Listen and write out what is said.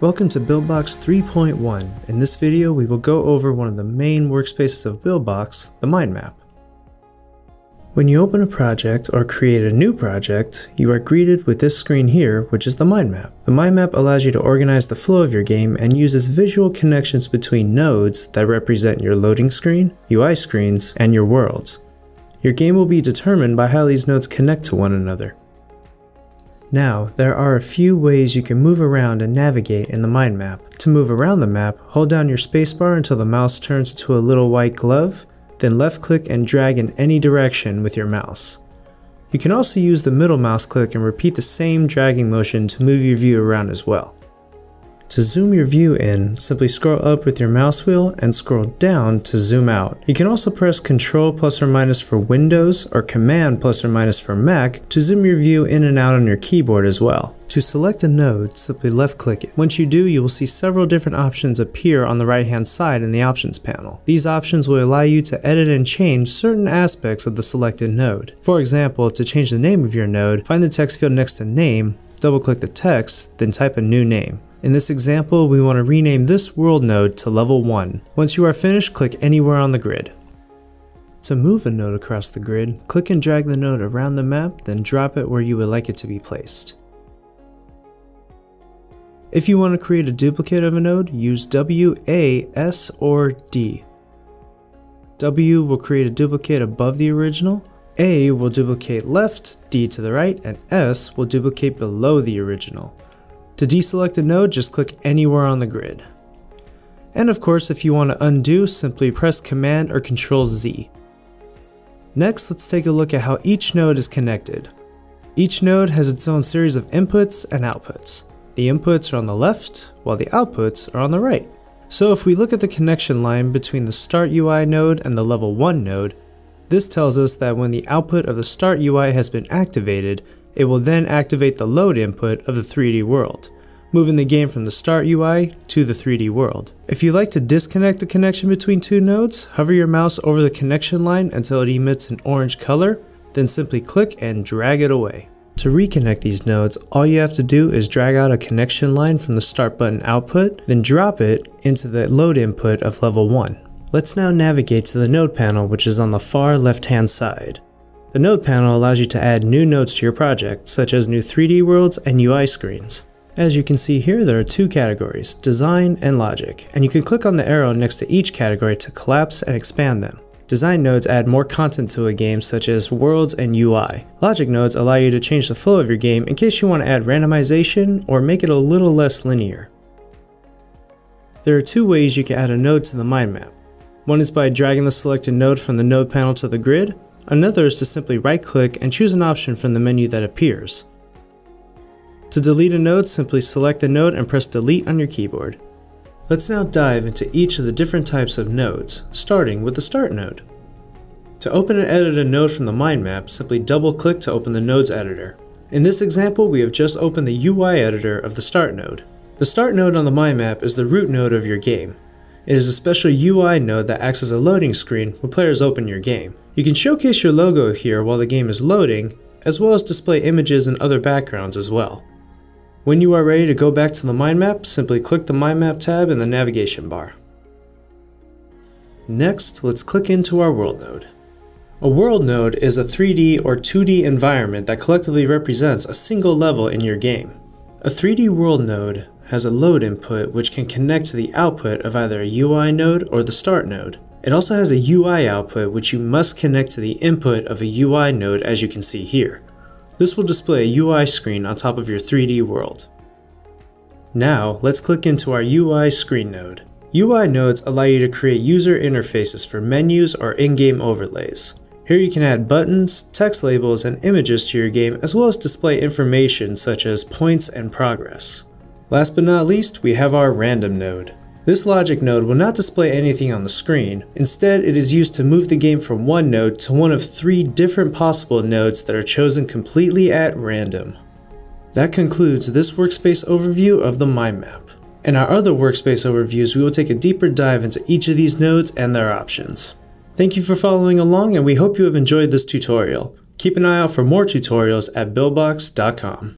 Welcome to BuildBox 3.1. In this video, we will go over one of the main workspaces of BuildBox, the mind map. When you open a project or create a new project, you are greeted with this screen here, which is the mind map. The mind map allows you to organize the flow of your game and uses visual connections between nodes that represent your loading screen, UI screens, and your worlds. Your game will be determined by how these nodes connect to one another. Now, there are a few ways you can move around and navigate in the mind map. To move around the map, hold down your spacebar until the mouse turns into a little white glove, then left click and drag in any direction with your mouse. You can also use the middle mouse click and repeat the same dragging motion to move your view around as well. To zoom your view in, simply scroll up with your mouse wheel and scroll down to zoom out. You can also press Ctrl plus or minus for Windows or Command plus or minus for Mac to zoom your view in and out on your keyboard as well. To select a node, simply left click it. Once you do, you will see several different options appear on the right hand side in the options panel. These options will allow you to edit and change certain aspects of the selected node. For example, to change the name of your node, find the text field next to name, double click the text, then type a new name. In this example, we want to rename this world node to level 1. Once you are finished, click anywhere on the grid. To move a node across the grid, click and drag the node around the map, then drop it where you would like it to be placed. If you want to create a duplicate of a node, use W, A, S, or D. W will create a duplicate above the original, A will duplicate left, D to the right, and S will duplicate below the original. To deselect a node, just click anywhere on the grid. And of course, if you want to undo, simply press Command or Control Z. Next, let's take a look at how each node is connected. Each node has its own series of inputs and outputs. The inputs are on the left, while the outputs are on the right. So if we look at the connection line between the Start UI node and the Level 1 node, this tells us that when the output of the Start UI has been activated, it will then activate the load input of the 3D world, moving the game from the start UI to the 3D world. If you like to disconnect the connection between two nodes, hover your mouse over the connection line until it emits an orange color, then simply click and drag it away. To reconnect these nodes, all you have to do is drag out a connection line from the start button output, then drop it into the load input of level 1. Let's now navigate to the node panel which is on the far left hand side. The node panel allows you to add new nodes to your project, such as new 3D worlds and UI screens. As you can see here, there are two categories, Design and Logic, and you can click on the arrow next to each category to collapse and expand them. Design nodes add more content to a game such as worlds and UI. Logic nodes allow you to change the flow of your game in case you want to add randomization or make it a little less linear. There are two ways you can add a node to the mind map. One is by dragging the selected node from the node panel to the grid, Another is to simply right click and choose an option from the menu that appears. To delete a node, simply select the node and press delete on your keyboard. Let's now dive into each of the different types of nodes, starting with the start node. To open and edit a node from the mind map, simply double click to open the nodes editor. In this example, we have just opened the UI editor of the start node. The start node on the mind map is the root node of your game. It is a special UI node that acts as a loading screen when players open your game. You can showcase your logo here while the game is loading, as well as display images and other backgrounds as well. When you are ready to go back to the mind map, simply click the mind map tab in the navigation bar. Next, let's click into our world node. A world node is a 3D or 2D environment that collectively represents a single level in your game. A 3D world node has a load input which can connect to the output of either a UI node or the start node. It also has a UI output which you must connect to the input of a UI node as you can see here. This will display a UI screen on top of your 3D world. Now, let's click into our UI screen node. UI nodes allow you to create user interfaces for menus or in-game overlays. Here you can add buttons, text labels, and images to your game as well as display information such as points and progress. Last but not least, we have our random node. This logic node will not display anything on the screen. Instead, it is used to move the game from one node to one of three different possible nodes that are chosen completely at random. That concludes this workspace overview of the mind map. In our other workspace overviews, we will take a deeper dive into each of these nodes and their options. Thank you for following along and we hope you have enjoyed this tutorial. Keep an eye out for more tutorials at buildbox.com.